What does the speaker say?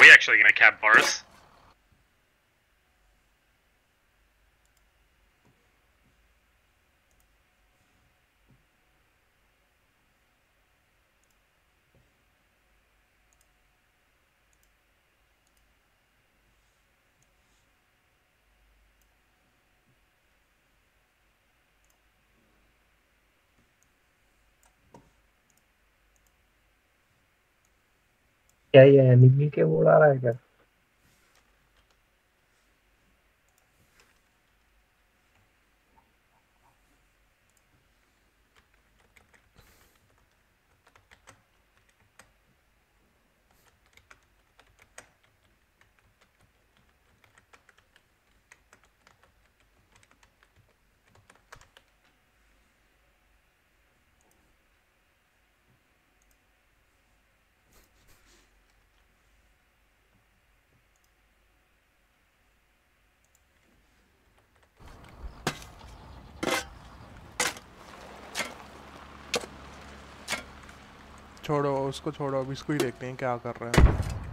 we actually gonna cap bars? क्या ये enemy के बोल आ रहा है क्या छोड़ो उसको छोड़ो अब इसको ही देखते हैं क्या कर रहे है।